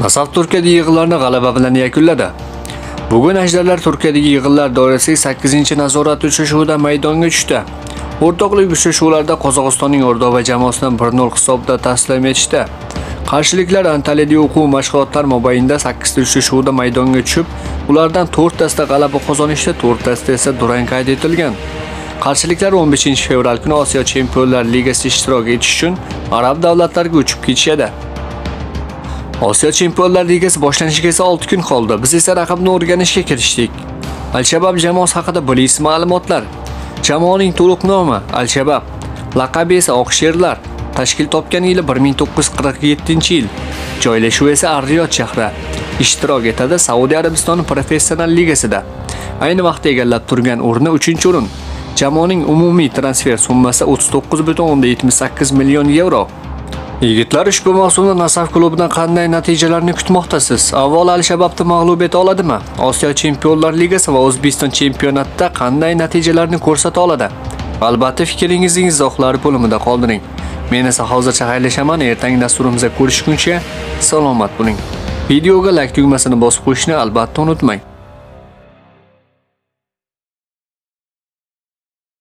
Nasaf Turkiyadagi yig'inlarni g'alaba bilan yakunladi. Bugun Ajdarlar Turkiyadagi yig'inlar doirasidagi 8-nazorat uchrashuvida maydonga tushdi. O'rtoqlik uchrashuvlarida Qozog'istonning O'rdova jamoasini 1-0 hisobda taslim etishdi. Qarshiliklar Antaliyada o'quv mashg'ulotlar mobaynida 8 ta uchrashuvda maydonga tushib, ulardan 4 tasida g'alaba qozonishdi, 4 tasida esa durang qayd etilgan. Qarshiliklar 15 fevral kuni Osiyo Chempionlar Ligasi ishtirok etish uchun arab davlatlariga uchib ketishadi. Osiyo Chempionlar Ligasi boshlanishiga esa 6 kun qoldi. Biz esa raqibni o'rganishga kirishdik. Al-Shabab jamoasi haqida bilasiz ma'lumotlar. Jamoaning to'liq nomi Al-Shabab, laqabi esa Oq sherlar. Tashkil topgan yili 1947-yil. Joylashuvi esa Ar-Riyod shahri. Ishtirok etadi Saudiya Arabistoni professional ligasida. Ayni vaqtda egallab turgan o'rni 3-o'rin. Jamoaning umumiy transfer summasi 39,78 million yevro. Yigitlar ushbu mavsumda Nasaf klubidan qanday natijalarni kutmoqdasiz? Avval Al-Shababni mag'lub eta oladimi? Osiyo Chempionlar Ligasi va O'zbekiston chempionatida qanday natijalarni ko'rsata oladi? Albatta fikringizni izohlar bo'limida qoldiring. Men esa hozircha xayrlashaman. Ertangi dasturimizda ko'rishguncha salomat bo'ling. Videoga like tugmasini bosib qo'yishni albatta unutmang.